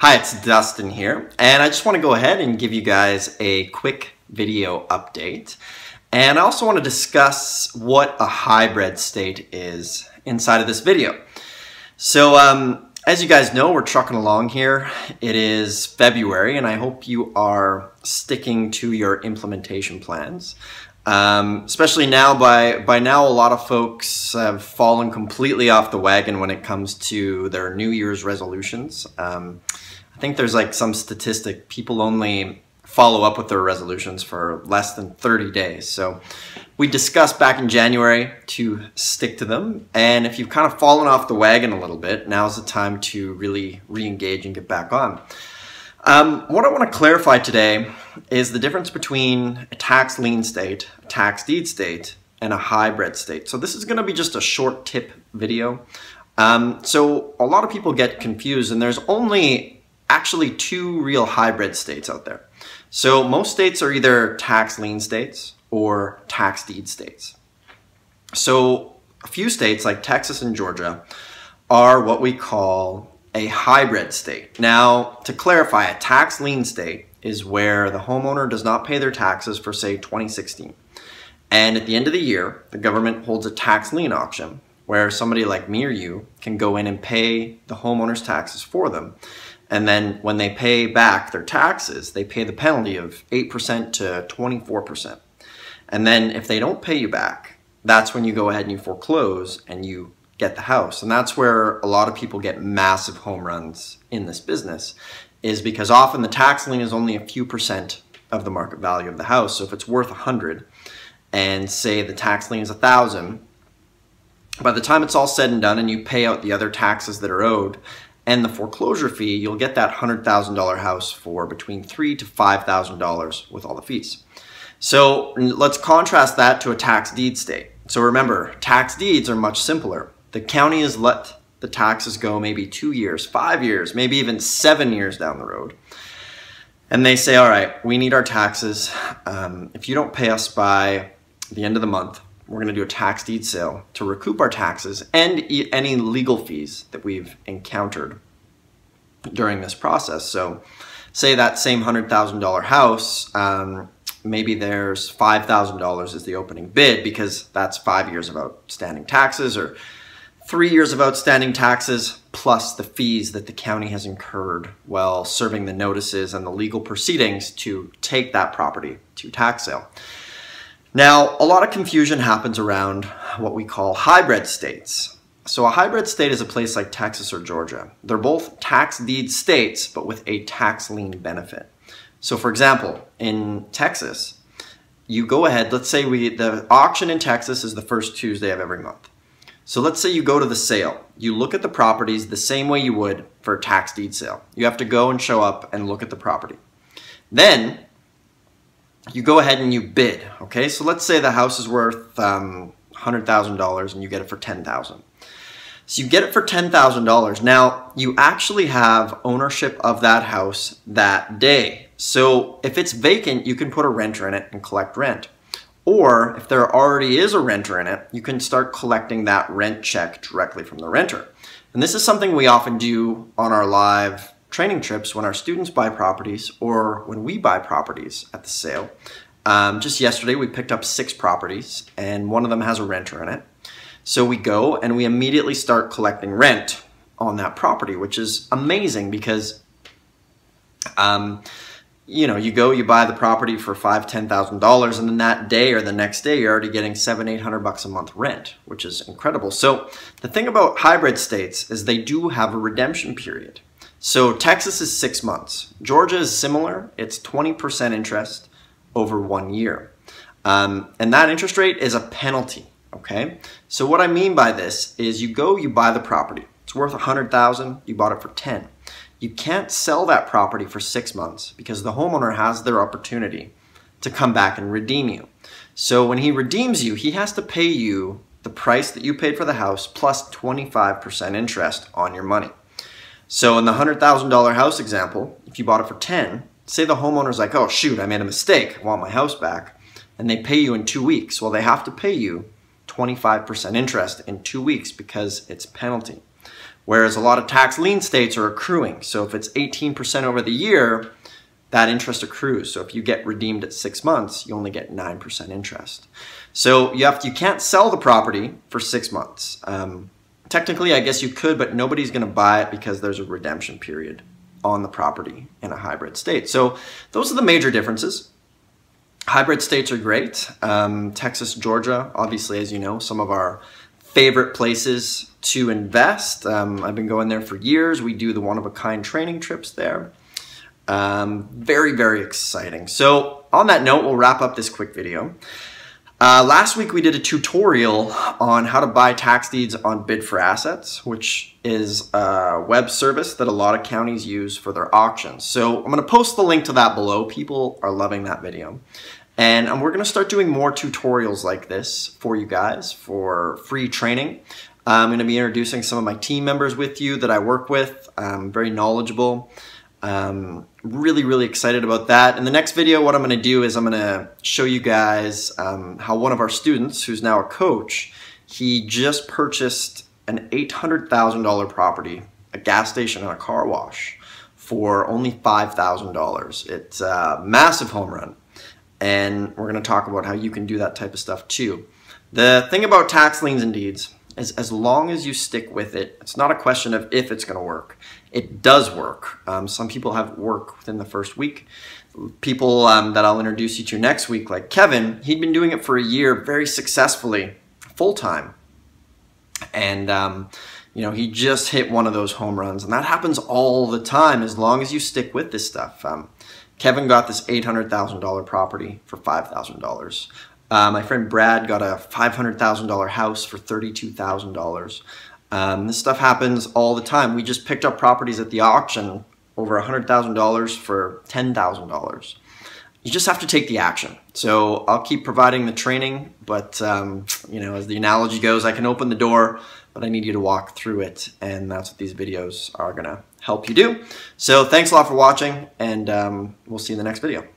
Hi, it's Dustin here, and I just want to go ahead and give you guys a quick video update. And I also want to discuss what a hybrid state is inside of this video. So, um, as you guys know, we're trucking along here. It is February, and I hope you are sticking to your implementation plans. Um, especially now, by, by now, a lot of folks have fallen completely off the wagon when it comes to their New Year's resolutions. Um, I think there's like some statistic, people only follow up with their resolutions for less than 30 days. So we discussed back in January to stick to them. And if you've kind of fallen off the wagon a little bit, now's the time to really re-engage and get back on. Um, what I want to clarify today is the difference between a tax lien state, a tax deed state, and a hybrid state. So this is going to be just a short tip video. Um, so a lot of people get confused and there's only actually two real hybrid states out there. So most states are either tax lien states or tax deed states. So a few states like Texas and Georgia are what we call a hybrid state. Now, to clarify, a tax lien state is where the homeowner does not pay their taxes for, say, 2016. And at the end of the year, the government holds a tax lien auction where somebody like me or you can go in and pay the homeowner's taxes for them. And then when they pay back their taxes, they pay the penalty of 8% to 24%. And then if they don't pay you back, that's when you go ahead and you foreclose and you get the house. And that's where a lot of people get massive home runs in this business is because often the tax lien is only a few percent of the market value of the house. So if it's worth a hundred and say the tax lien is a thousand, by the time it's all said and done and you pay out the other taxes that are owed and the foreclosure fee, you'll get that $100,000 house for between three to $5,000 with all the fees. So let's contrast that to a tax deed state. So remember, tax deeds are much simpler. The county has let the taxes go maybe two years, five years, maybe even seven years down the road. And they say, all right, we need our taxes. Um, if you don't pay us by the end of the month, we're going to do a tax deed sale to recoup our taxes and any legal fees that we've encountered during this process. So say that same $100,000 house, um, maybe there's $5,000 as the opening bid because that's five years of outstanding taxes or three years of outstanding taxes plus the fees that the county has incurred while serving the notices and the legal proceedings to take that property to tax sale. Now, a lot of confusion happens around what we call hybrid states. So a hybrid state is a place like Texas or Georgia. They're both tax deed states, but with a tax lien benefit. So for example, in Texas, you go ahead, let's say we the auction in Texas is the first Tuesday of every month. So let's say you go to the sale. You look at the properties the same way you would for a tax deed sale. You have to go and show up and look at the property. Then you go ahead and you bid, okay? So let's say the house is worth um, $100,000 and you get it for 10000 So you get it for $10,000. Now, you actually have ownership of that house that day. So if it's vacant, you can put a renter in it and collect rent. Or if there already is a renter in it, you can start collecting that rent check directly from the renter. And this is something we often do on our live training trips when our students buy properties or when we buy properties at the sale. Um, just yesterday, we picked up six properties and one of them has a renter in it. So we go and we immediately start collecting rent on that property, which is amazing because um, you know, you go, you buy the property for five, ten thousand dollars, and then that day or the next day, you're already getting seven, eight hundred bucks a month rent, which is incredible. So the thing about hybrid states is they do have a redemption period. So Texas is six months. Georgia is similar. It's 20% interest over one year. Um, and that interest rate is a penalty, okay? So what I mean by this is you go, you buy the property. It's worth 100,000, you bought it for 10. You can't sell that property for six months because the homeowner has their opportunity to come back and redeem you. So when he redeems you, he has to pay you the price that you paid for the house plus 25% interest on your money. So in the $100,000 house example, if you bought it for 10, say the homeowner's like, oh shoot, I made a mistake, I want my house back, and they pay you in two weeks. Well, they have to pay you 25% interest in two weeks because it's penalty. Whereas a lot of tax lien states are accruing. So if it's 18% over the year, that interest accrues. So if you get redeemed at six months, you only get 9% interest. So you have to, you can't sell the property for six months. Um, technically, I guess you could, but nobody's going to buy it because there's a redemption period on the property in a hybrid state. So those are the major differences. Hybrid states are great. Um, Texas, Georgia, obviously, as you know, some of our favorite places to invest. Um, I've been going there for years. We do the one-of-a-kind training trips there. Um, very, very exciting. So on that note, we'll wrap up this quick video. Uh, last week we did a tutorial on how to buy tax deeds on Bid4Assets, which is a web service that a lot of counties use for their auctions. So I'm going to post the link to that below. People are loving that video. And we're going to start doing more tutorials like this for you guys for free training. I'm going to be introducing some of my team members with you that I work with. I'm very knowledgeable. Um, really, really excited about that. In the next video, what I'm going to do is I'm going to show you guys um, how one of our students, who's now a coach, he just purchased an $800,000 property, a gas station and a car wash for only $5,000. It's a massive home run. And we're going to talk about how you can do that type of stuff too. The thing about tax liens and deeds is as long as you stick with it, it's not a question of if it's going to work it does work. Um, some people have work within the first week. People um, that I'll introduce you to next week, like Kevin, he'd been doing it for a year very successfully, full time. And, um, you know, he just hit one of those home runs. And that happens all the time as long as you stick with this stuff. Um, Kevin got this $800,000 property for $5,000. Uh, my friend Brad got a $500,000 house for $32,000. Um, this stuff happens all the time. We just picked up properties at the auction over $100,000 for $10,000. You just have to take the action. So I'll keep providing the training, but um, you know, as the analogy goes, I can open the door, but I need you to walk through it, and that's what these videos are gonna help you do. So thanks a lot for watching, and um, we'll see you in the next video.